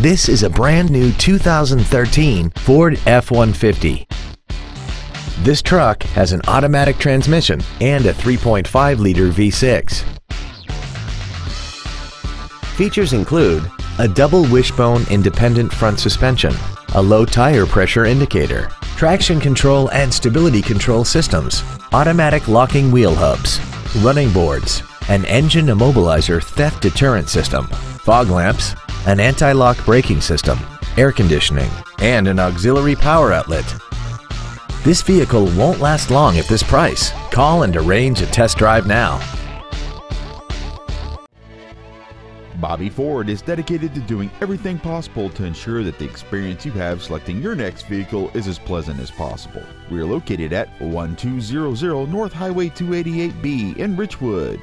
This is a brand new 2013 Ford F-150. This truck has an automatic transmission and a 3.5-liter V6. Features include a double wishbone independent front suspension, a low tire pressure indicator, traction control and stability control systems, automatic locking wheel hubs, running boards, an engine immobilizer theft deterrent system, fog lamps, an anti-lock braking system, air conditioning, and an auxiliary power outlet. This vehicle won't last long at this price. Call and arrange a test drive now. Bobby Ford is dedicated to doing everything possible to ensure that the experience you have selecting your next vehicle is as pleasant as possible. We are located at 1200 North Highway 288B in Richwood.